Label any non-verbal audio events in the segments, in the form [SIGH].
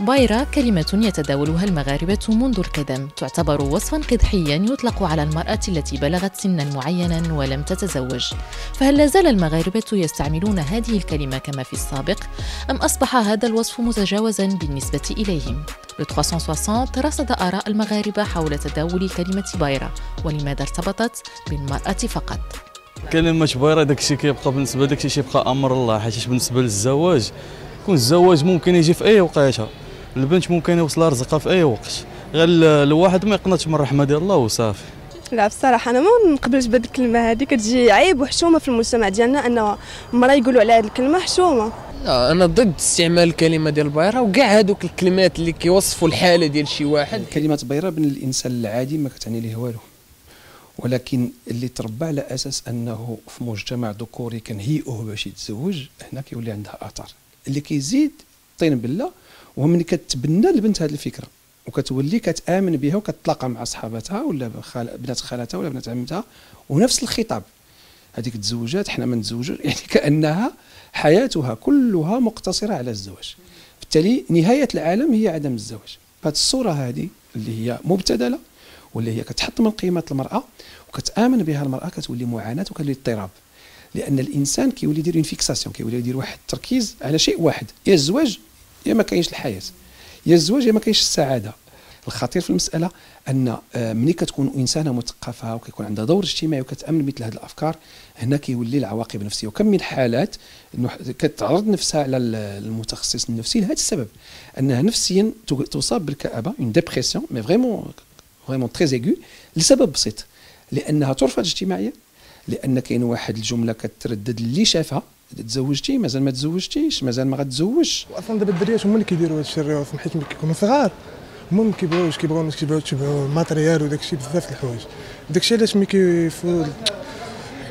بايرة كلمة يتداولها المغاربة منذ القدم. تعتبر وصفا قدحيا يطلق على المرأة التي بلغت سنا معينا ولم تتزوج. فهل لا زال المغاربة يستعملون هذه الكلمة كما في السابق؟ أم أصبح هذا الوصف متجاوزا بالنسبة إليهم؟ لو 360 رصد آراء المغاربة حول تداول كلمة بايرة ولماذا ارتبطت بالمرأة فقط؟ كلمة بايرة داكشي كيبقى بالنسبة داكشي كيبقى أمر الله حيت بالنسبة للزواج يكون الزواج ممكن يجي في أي وقيته البنت ممكن يوصلها رزقها في أي وقت. غير الواحد ما يقنطش من الرحمة ديال الله وصافي. لا بصراحة أنا ما نقبلش بهذه الكلمة هذه. كتجي عيب وحشومة في المجتمع ديالنا أن مرا يقولوا على هذه الكلمة حشومة. لا أنا ضد استعمال الكلمة ديال بايره وكاع هذوك الكلمات اللي كيوصفوا الحالة ديال شي واحد. كلمه بايره بين الإنسان العادي ما كتعني ليه والو. ولكن اللي تربى على أساس أنه في مجتمع ذكوري كنهيئوه باش يتزوج هنا كيولي عندها اثر اللي كيزيد طين بالله ملي كتبنى البنت هذه الفكرة وكتولي كتآمن بها وكتلاقى مع صحاباتها ولا بنات خالتها ولا بنات عمتها ونفس الخطاب. هذيك تزوجات حنا ما نتزوجوا [LAUGHS] يعني كأنها حياتها كلها مقتصرة على الزواج. بالتالي نهاية العالم هي عدم الزواج. فهذه الصورة هذه اللي هي مبتذلة واللي هي كتحط من قيمه المرأة وكتآمن بها المرأة كتولي معاناة وكتولي اضطراب. لأن الإنسان كيولي يدير une fixation كيولي يدير واحد التركيز على شيء واحد يا الزواج يا ما كاينش الحياة. يا الزواج يا ما كاينش السعادة. الخطير في المسألة أن آه، ملي كتكون إنسانة مثقفة وكيكون عندها دور اجتماعي وكتأمن مثل هذه الأفكار هنا كيولي العواقب النفسية. وكم من حالات كتعرض نفسها على المتخصص النفسي لهذا السبب. أنها نفسيا تصاب بالكآبة une dépression mais vraiment vraiment très aiguë لسبب بسيط. لأنها ترفض اجتماعيا لأن كاين واحد الجملة كتردد اللي شافها. تزوجتي مازال ما تزوجتيش مازال ما غتزوجش أصلا دابا الدريات هما اللي كيديروا هذا الشيء الرياضه حيت ملي كيكونوا صغار. هما ما كيبغيوش كيبغيو الناس كيبغيو تشبعوا الماتريال وداك الشيء بزاف الحوايج. داك الشيء علاش ملي كيفو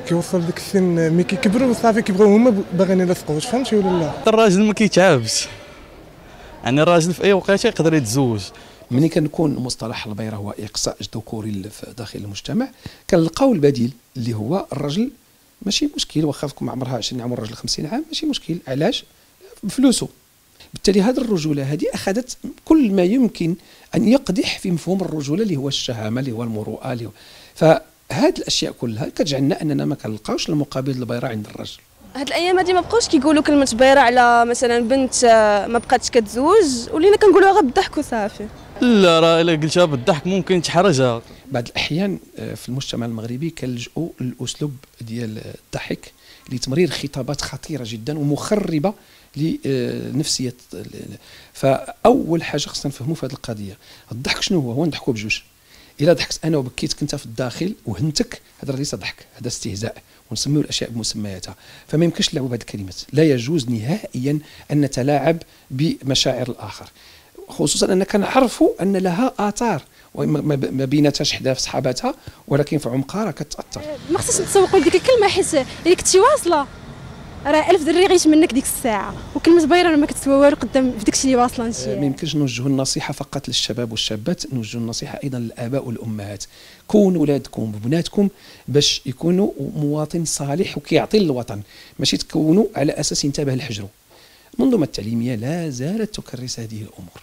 كيوصل ديك السن ملي كيكبروا صافي كيبغيو هما باغيين يلصقوا فهمتي ولا لا؟ الراجل ما كيتعبش. يعني الراجل في أي وقت يقدر يتزوج. ملي كنكون مصطلح البيرة هو إقصاء ذكوري داخل المجتمع كنلقاو البديل اللي هو الرجل ماشي مشكل واخا فيكم عمرها 20 عام الرجل 50 عام ماشي مشكل. علاش؟ بفلوسه بالتالي هذه الرجولة هذه أخذت كل ما يمكن أن يقدح في مفهوم الرجولة اللي هو الشهامة اللي هو المروءة اللي هو فهذه الأشياء كلها كتجعلنا أننا ما كنلقاوش المقابل البيرة عند الرجل. هاد الأيام هادي ما بقاوش كيقولوا كلمة بيرة على مثلا بنت آه، ما بقاتش كتزوج ولينا كنقولوها غير بالضحك وصافي. لا راه إلا قلتها بالضحك ممكن تحرجها. بعض الأحيان آه، في المجتمع المغربي كنلجؤوا للأسلوب ديال الضحك لتمرير خطابات خطيرة جدا ومخربة لنفسية فأول حاجة خصنا نفهموا في هذه القضية. الضحك شنو هو؟ هو نضحكوا بجوج. إلا ضحكت أنا وبكيتك انت في الداخل وهنتك هذا ليس ضحك هذا استهزاء. ونسميو الأشياء بمسمياتها. فما يمكنش نلعبوا بهذه الكلمات. لا يجوز نهائيا أن نتلاعب بمشاعر الآخر. خصوصا أن كنعرفوا أن لها آثار. ما بيناتهاش حدا في صحاباتها ولكن في عمقها راه كتاثر ما خصناش نتسوقوا لديك الكلمة حيت الا كنتي واصلة. راه ألف دري غيش منك ديك الساعة وكلمة بايره ما كتسوى والو قدام في داكشي اللي واصلة انت ما يمكنش نوجه النصيحة فقط للشباب والشابات نوجه النصيحة أيضا للآباء والأمهات. كونوا ولادكم وبناتكم باش يكونوا مواطن صالح وكيعطي للوطن ماشي تكونوا على أساس ينتبه الحجر المنظومه التعليمية لا زالت تكرس هذه الأمور.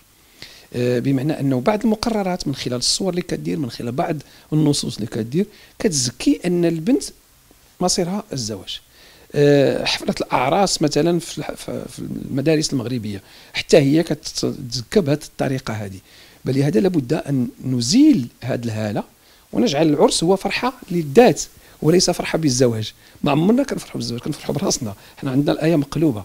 آه، بمعنى أنه بعض المقررات من خلال الصور اللي كدير من خلال بعض النصوص اللي كدير كتزكي أن البنت مصيرها الزواج. آه، حفلة الأعراس مثلا في المدارس المغربية. حتى هي كتزكى بهذه الطريقة هذه. بل لهذا لابد أن نزيل هذه الهالة ونجعل العرس هو فرحة للذات وليس فرحة بالزواج. ما عمرنا كنفرحوا بالزواج كنفرحوا براسنا. حنا عندنا الآية مقلوبة.